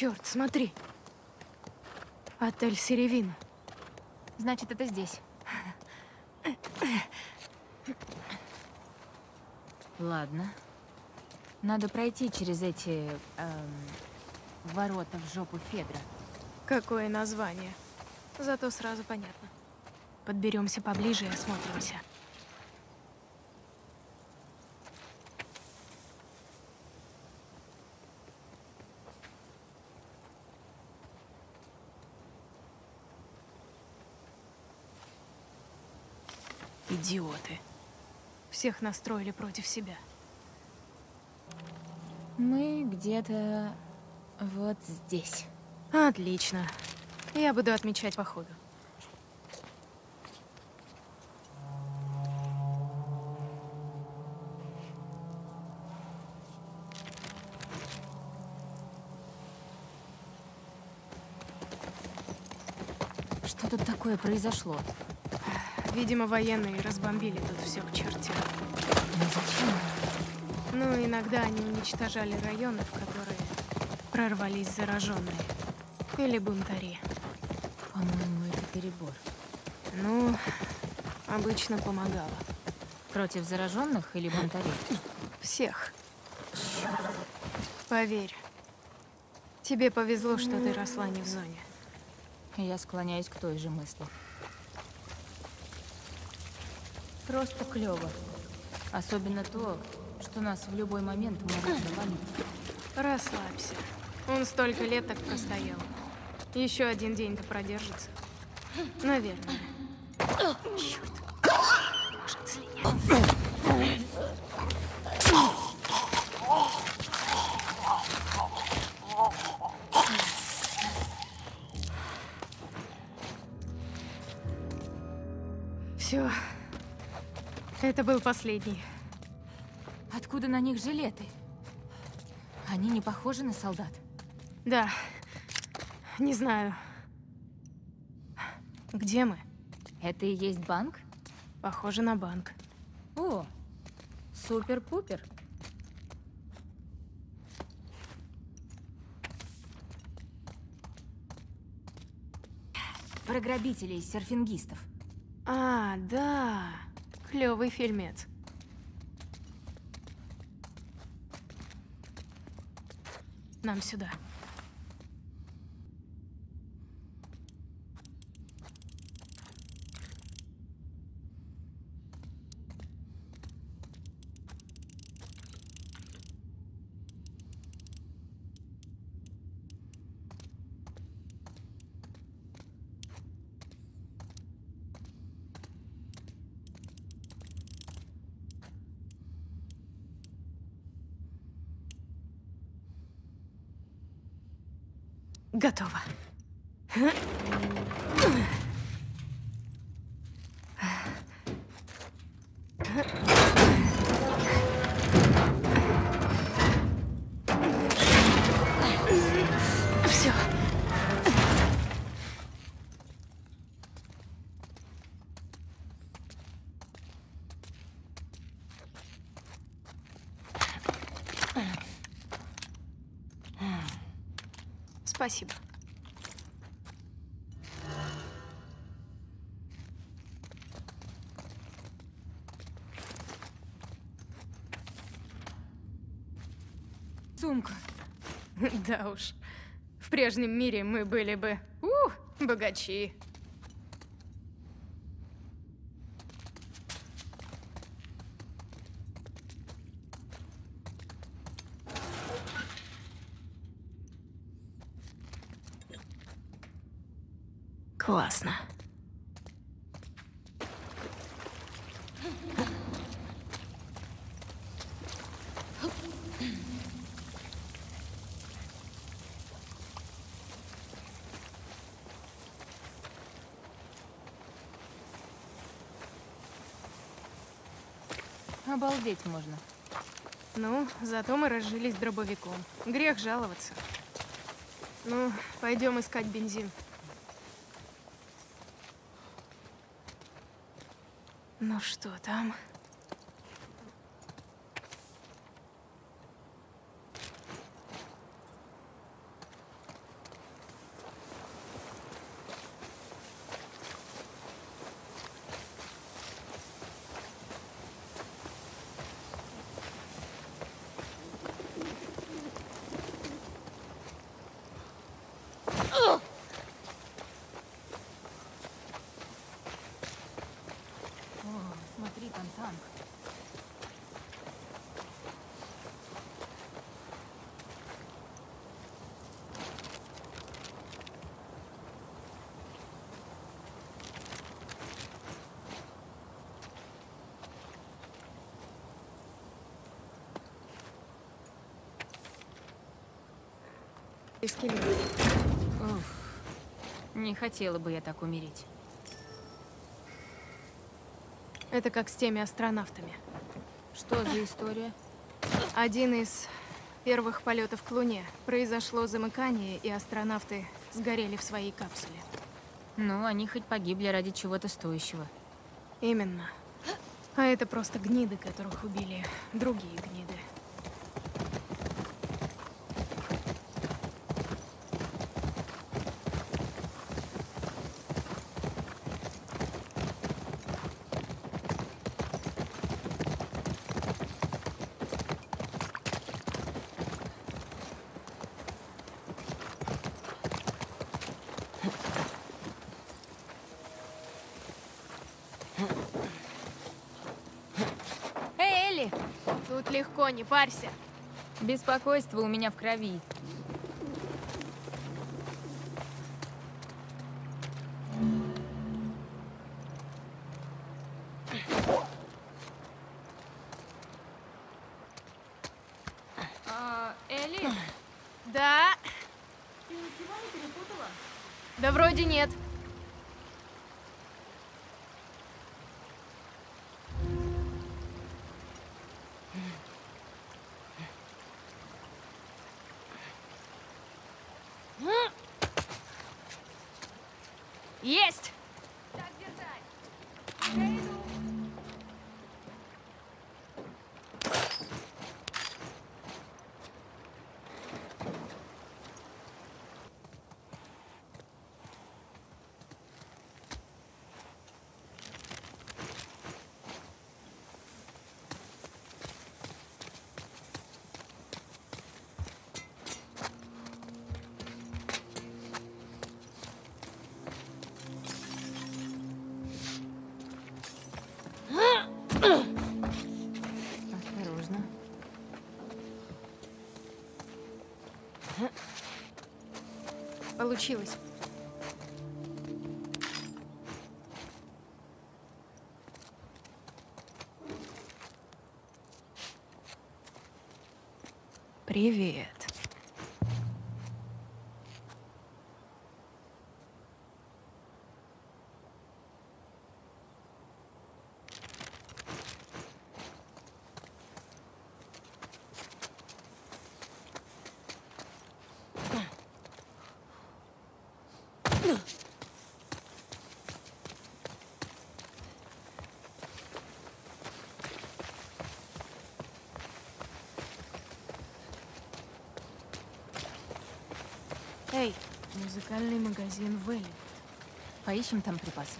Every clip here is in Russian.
Черт, смотри. Отель Серевина. Значит, это здесь. Ладно. Надо пройти через эти... эм, ворота в жопу Федра. Какое название. Зато сразу понятно. Подберемся поближе и осмотримся. Идиоты. Всех настроили против себя. Мы где-то вот здесь. Отлично. Я буду отмечать по ходу. Что тут такое произошло? Видимо, военные разбомбили тут все к чертям. Ну зачем? Ну, иногда они уничтожали районы, в которые прорвались зараженные. Или бунтари. По-моему, это перебор. Ну, обычно помогало. Против зараженных или бунтарей? Всех. Поверь. Тебе повезло, что ты росла не в зоне. Я склоняюсь к той же мысли. Просто клево. Особенно то, что нас в любой момент могут завалить. Расслабься. Он столько лет так простоял. Еще один день-то продержится. Наверное. Черт. Может, слинять. Все. Это был последний. Откуда на них жилеты? Они не похожи на солдат. Да. Не знаю. Где мы? Это и есть банк? Похоже на банк. О, супер-пупер. Про грабителей серфингистов. А, да. Клевый фильмец. Нам сюда. Готово. Спасибо. Сумка. Да уж. В прежнем мире мы были бы, ух, богачи. Классно. Обалдеть можно. Ну, зато мы разжились дробовиком. Грех жаловаться. Ну, пойдем искать бензин. Ну что там? там танк. Скелет. Уф. Не хотела бы я так умереть. Это как с теми астронавтами. Что за история? Один из первых полетов к Луне. Произошло замыкание, и астронавты сгорели в своей капсуле. Ну, они хоть погибли ради чего-то стоящего. Именно. А это просто гниды, которых убили другие гниды. Эй, Элли! Тут легко, не парься. Беспокойство у меня в крови. А, Элли, Да? ты ничего не перепутала? Да вроде нет. Есть! Получилось. Привет. Эй, музыкальный магазин Вэлли. Поищем там припасы.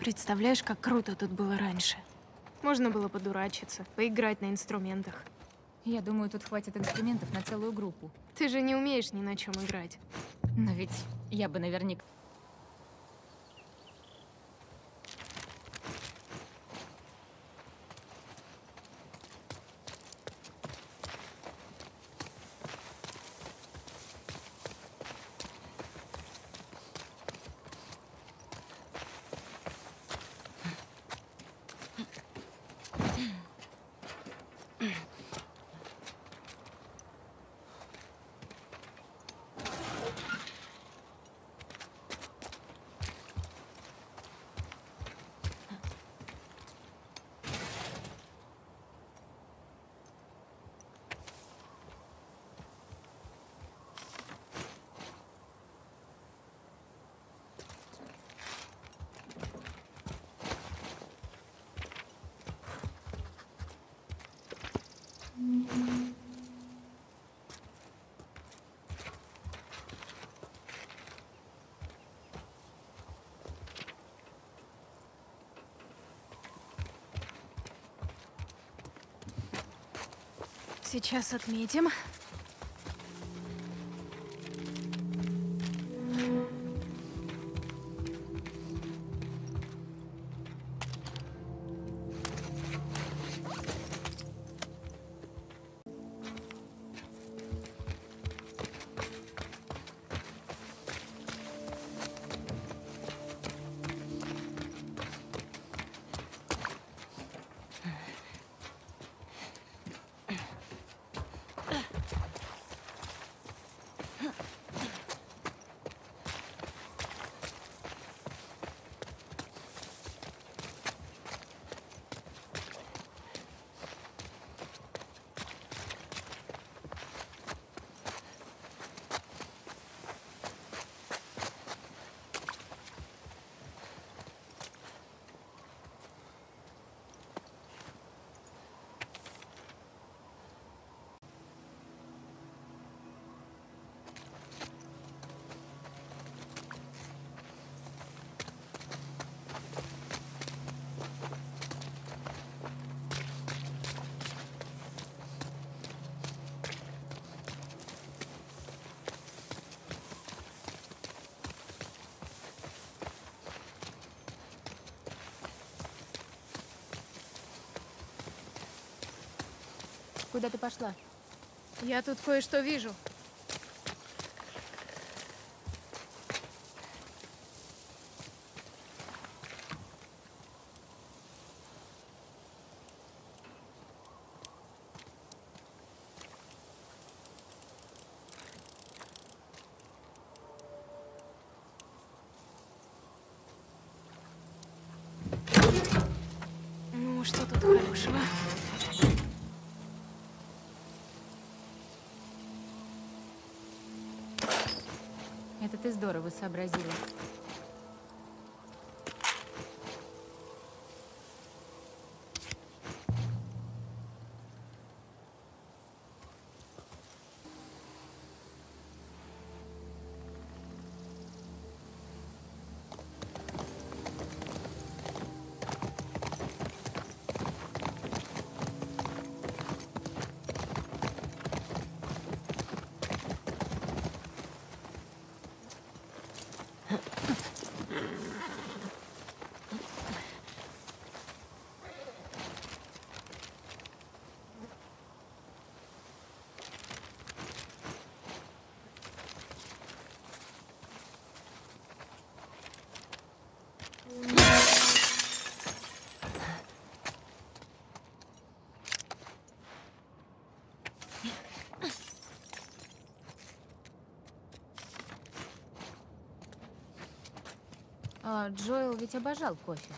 Представляешь, как круто тут было раньше. Можно было подурачиться, поиграть на инструментах. Я думаю, тут хватит инструментов на целую группу. Ты же не умеешь ни на чем играть. Но ведь я бы наверняка... Сейчас отметим. Куда ты пошла? Я тут кое-что вижу. Ну, что тут хорошего? Это ты здорово сообразила. Джоэл ведь обожал кофе.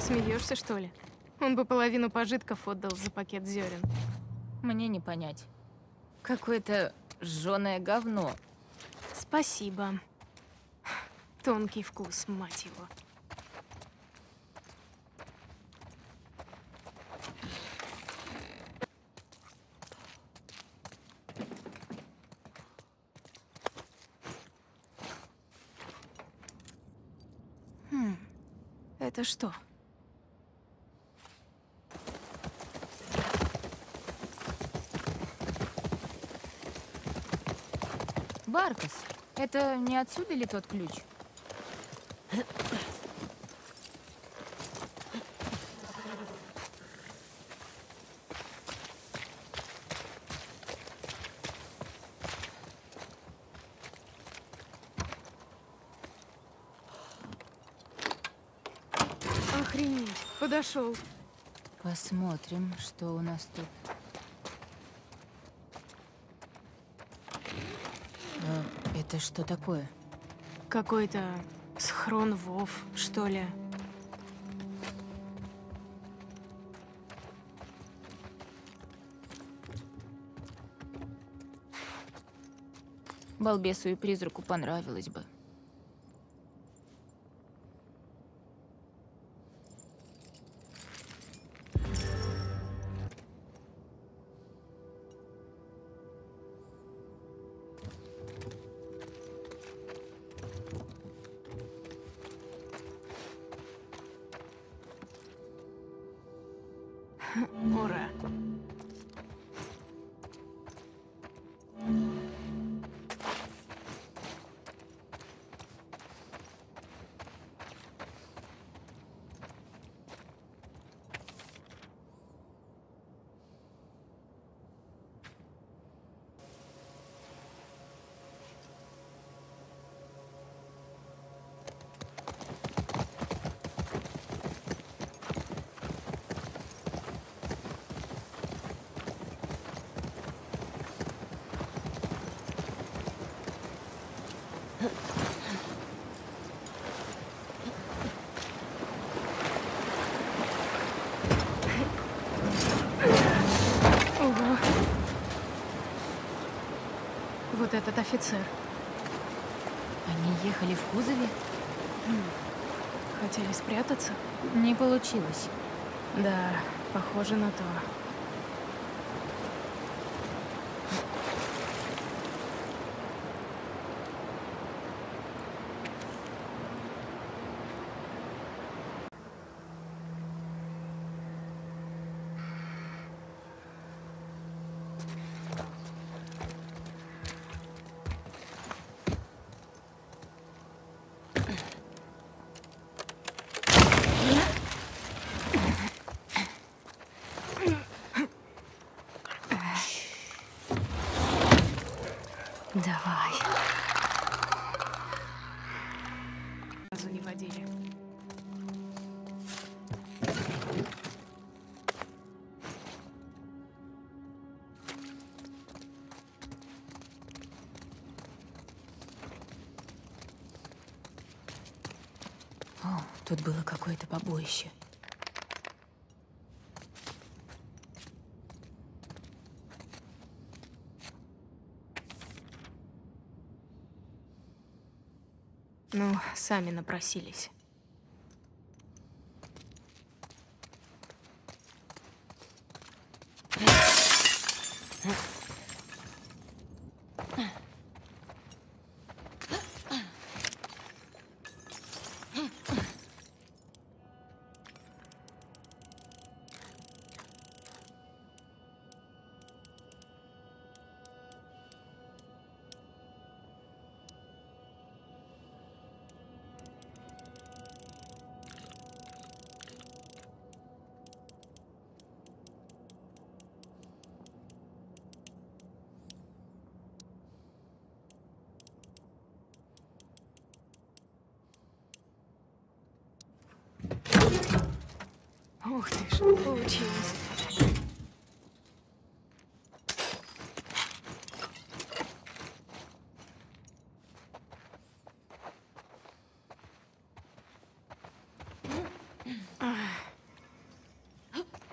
Смеешься, что ли? Он бы половину пожитков отдал за пакет зерен. Мне не понять. Какое-то жженое говно. Спасибо. Тонкий вкус, мать его. Это что? Баркас, это не отсюда ли тот ключ? Подошел. Посмотрим, что у нас тут. А, это что такое? Какой-то схрон Вов, что ли? Балбесу и призраку понравилось бы. Вот этот офицер. Они ехали в кузове? Хотели спрятаться? Не получилось. Да, похоже на то. Давай. Разу не водили. О, тут было какое-то побоище. Ну, сами напросились.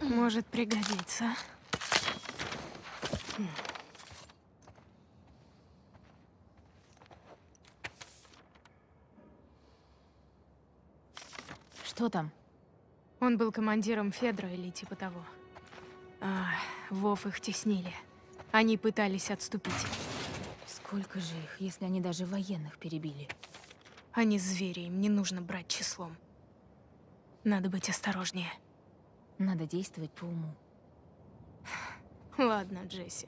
Может пригодиться. Что там? Он был командиром Федра или типа того. А, Вов их теснили. Они пытались отступить. Сколько же их, если они даже военных перебили? Они звери, им не нужно брать числом. Надо быть осторожнее. Надо действовать по уму. Ладно, Джесси.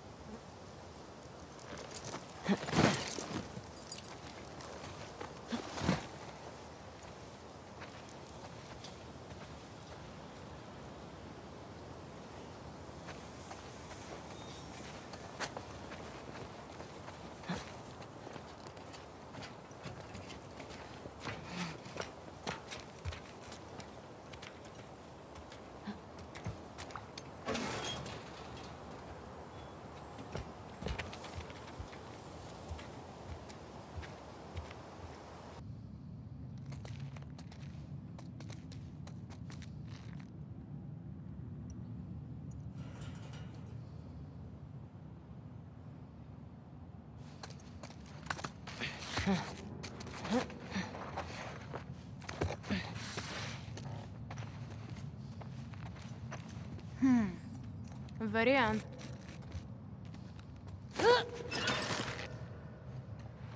Вариант.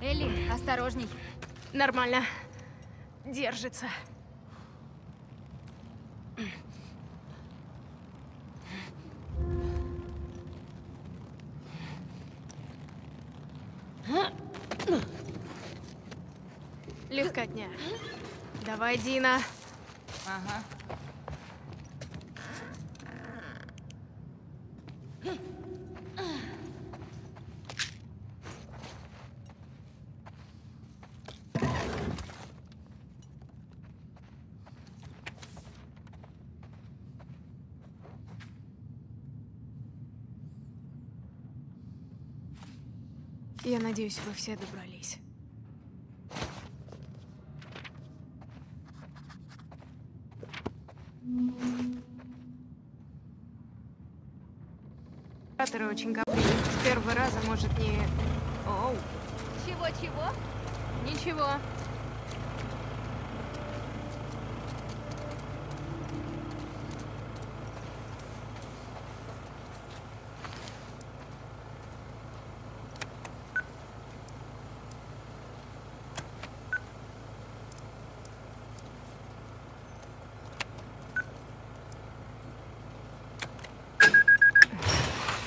Элли, осторожней. Нормально. Держится. Легкотня. Давай, Дина. Ага. Я надеюсь, вы все добрались. Очень капризны. С первого раза может не... Оу, Чего-чего? ничего.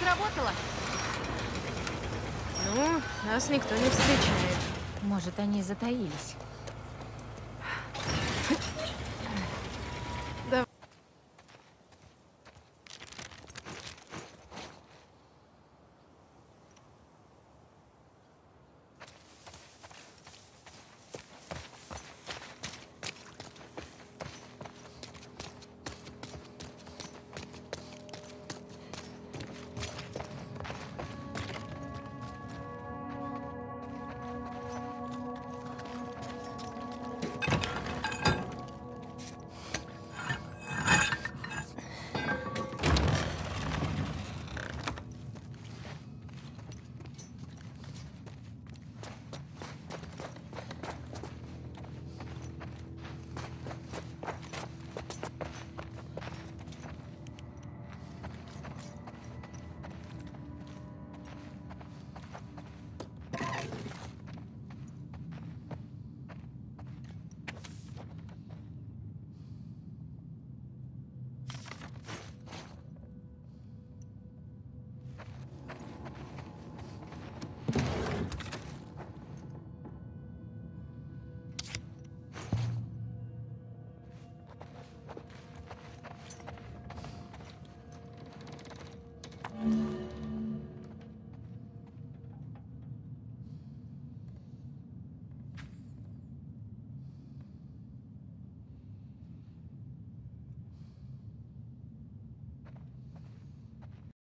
Сработало. Ну, никто не встречает. Может, они затаились.